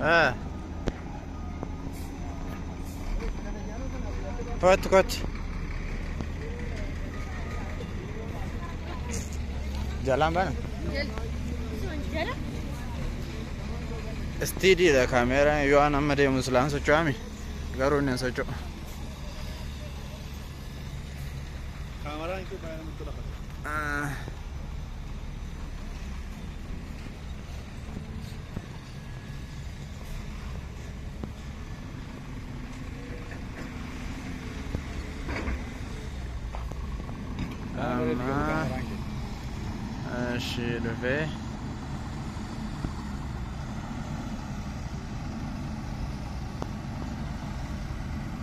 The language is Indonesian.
Ah. Kot kot. Jalan mana? Steady da kamera yoo an amma deemu silaan socho'ami garuu inni hin socho'u. Kaameraan kee baay'ee namatti tola. Euh, je suis levé.